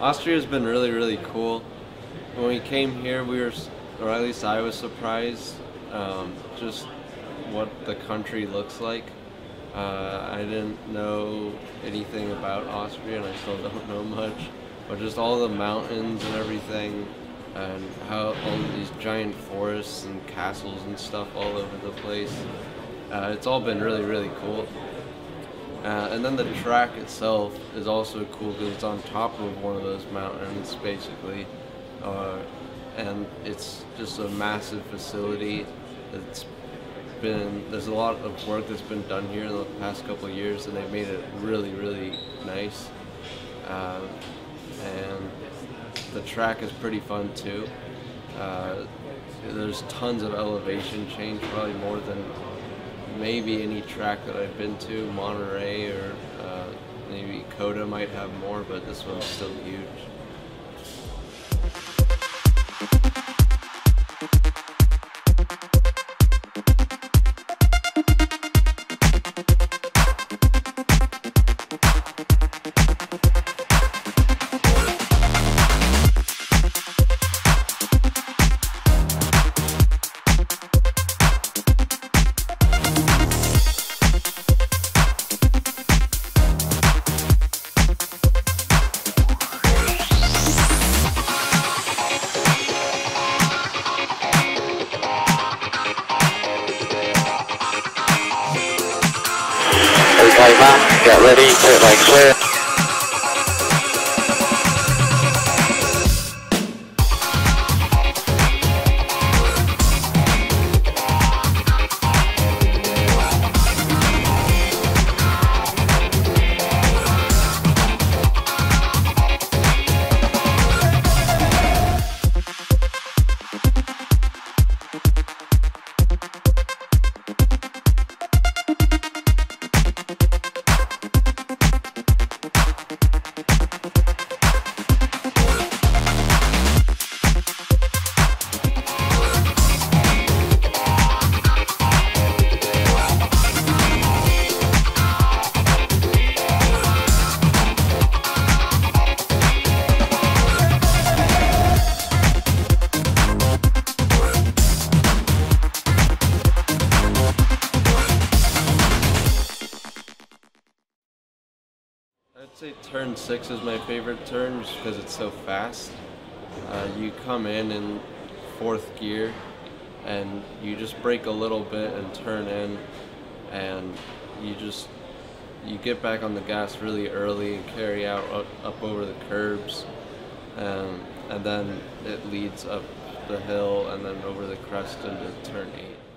Austria's been really, really cool. When we came here, we were, or at least I was surprised, um, just what the country looks like. Uh, I didn't know anything about Austria, and I still don't know much, but just all the mountains and everything, and how all these giant forests and castles and stuff all over the place. Uh, it's all been really, really cool. Uh, and then the track itself is also cool because it's on top of one of those mountains, basically. Uh, and it's just a massive facility. It's been there's a lot of work that's been done here in the past couple of years, and they've made it really, really nice. Uh, and the track is pretty fun too. Uh, there's tons of elevation change, probably more than maybe any track that I've been to, Monterey or uh, maybe COTA might have more, but this one's still huge. Okay, man, get ready, pit lane clear. I'd say turn six is my favorite turn just because it's so fast. Uh, you come in in fourth gear and you just brake a little bit and turn in and you just you get back on the gas really early and carry out up, up over the curbs um, and then it leads up the hill and then over the crest into turn eight.